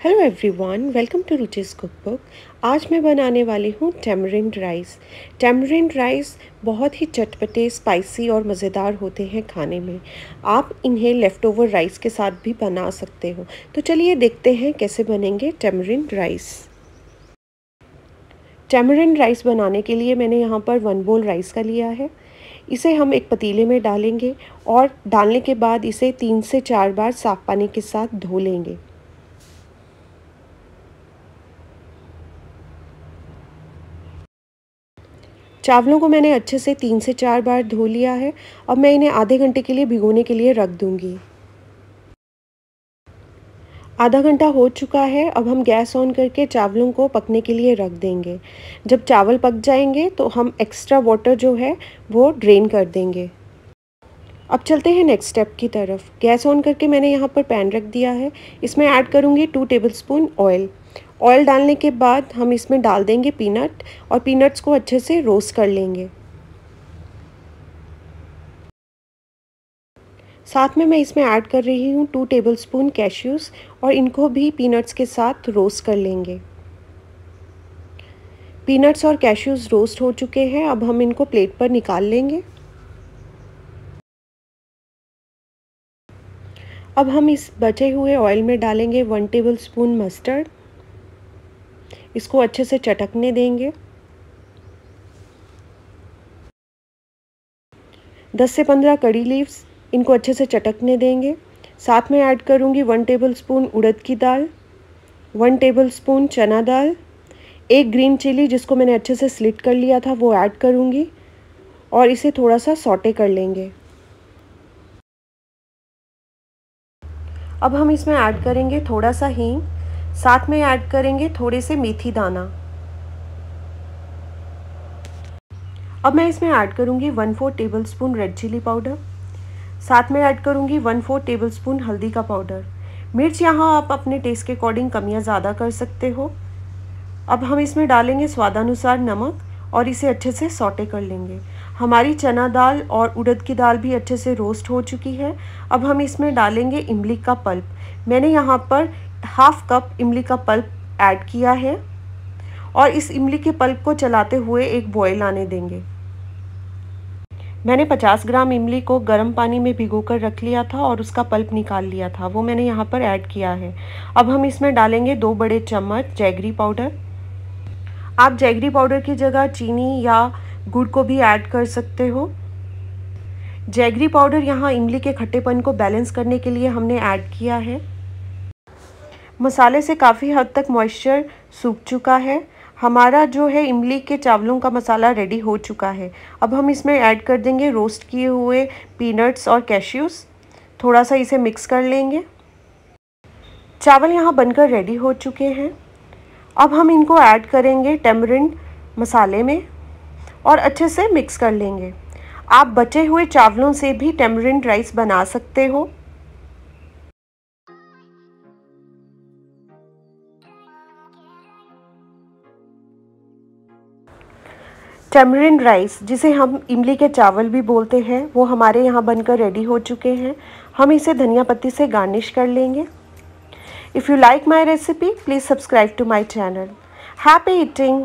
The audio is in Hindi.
Hello everyone welcome to Ruchi's cook book आज मैं बनाने वाली हूँ टेमरिंड राइस टेमरिंड राइस बहुत ही चटपटे स्पाइसी और मज़ेदार होते हैं खाने में। आप इन्हें लेफ़्ट ओवर राइस के साथ भी बना सकते हो। तो चलिए देखते हैं कैसे बनेंगे टेमरिंड राइस टेमरिंड राइस बनाने के लिए मैंने यहाँ पर वन बोल राइस का लिया है। इसे हम एक पतीले में डालेंगे और डालने के बाद इसे तीन से चार बार साफ़ पानी के साथ धो लेंगे। चावलों को मैंने अच्छे से तीन से चार बार धो लिया है। अब मैं इन्हें आधे घंटे के लिए भिगोने के लिए रख दूँगी। आधा घंटा हो चुका है। अब हम गैस ऑन करके चावलों को पकने के लिए रख देंगे। जब चावल पक जाएँगे तो हम एक्स्ट्रा वाटर जो है, वो ड्रेन कर देंगे। अब चलते हैं नेक्स्ट स्टेप की तरफ़। गैस ऑन करके मैंने यहाँ पर पैन रख दिया है। इसमें ऐड करूँगी टू टेबलस्पून ऑयल ऑयल डालने के बाद हम इसमें डाल देंगे पीनट और पीनट्स को अच्छे से रोस्ट कर लेंगे। साथ में मैं इसमें ऐड कर रही हूँ टू टेबलस्पून कैश्यूज़ और इनको भी पीनट्स के साथ रोस्ट कर लेंगे। पीनट्स और कैश्यूज़ रोस्ट हो चुके हैं, अब हम इनको प्लेट पर निकाल लेंगे। अब हम इस बचे हुए ऑयल में डालेंगे वन टेबल स्पून मस्टर्ड। इसको अच्छे से चटकने देंगे। दस से पंद्रह कड़ी लीव्स इनको अच्छे से चटकने देंगे। साथ में ऐड करूँगी वन टेबल स्पून उड़द की दाल, वन टेबल स्पून चना दाल, एक ग्रीन चिली जिसको मैंने अच्छे से स्लिट कर लिया था वो ऐड करूँगी और इसे थोड़ा सा सॉटे कर लेंगे। अब हम इसमें ऐड करेंगे थोड़ा सा हींग। साथ में ऐड करेंगे थोड़े से मेथी दाना। अब मैं इसमें ऐड करूँगी one fourth tablespoon red chilli powder. साथ में ऐड करूँगी वन फोर टेबल स्पून हल्दी का पाउडर। मिर्च यहाँ आप अपने टेस्ट के अकॉर्डिंग कम या ज़्यादा कर सकते हो। अब हम इसमें डालेंगे स्वादानुसार नमक और इसे अच्छे से सॉटे कर लेंगे। हमारी चना दाल और उड़द की दाल भी अच्छे से रोस्ट हो चुकी है। अब हम इसमें डालेंगे इमली का पल्प। मैंने यहाँ पर हाफ़ कप इमली का पल्प ऐड किया है और इस इमली के पल्प को चलाते हुए एक बॉयल आने देंगे। मैंने 50 ग्राम इमली को गर्म पानी में भिगोकर रख लिया था और उसका पल्प निकाल लिया था। वो मैंने यहाँ पर ऐड किया है। अब हम इसमें डालेंगे दो बड़े चम्मच जैगरी पाउडर। आप जैगरी पाउडर की जगह चीनी या गुड़ को भी ऐड कर सकते हो। जैगरी पाउडर यहाँ इमली के खट्टेपन को बैलेंस करने के लिए हमने ऐड किया है। मसाले से काफ़ी हद तक मॉइस्चर सूख चुका है। हमारा जो है इमली के चावलों का मसाला रेडी हो चुका है। अब हम इसमें ऐड कर देंगे रोस्ट किए हुए पीनट्स और कैश्यूज़ थोड़ा सा इसे मिक्स कर लेंगे। चावल यहाँ बनकर रेडी हो चुके हैं। अब हम इनको ऐड करेंगे टेमरिंड मसाले में और अच्छे से मिक्स कर लेंगे। आप बचे हुए चावलों से भी टेमरिंड राइस बना सकते हो। टेमरिन राइस जिसे हम इमली के चावल भी बोलते हैं, वो हमारे यहाँ बनकर रेडी हो चुके हैं। हम इसे धनिया पत्ती से गार्निश कर लेंगे। If you like my recipe please subscribe to my channel happy eating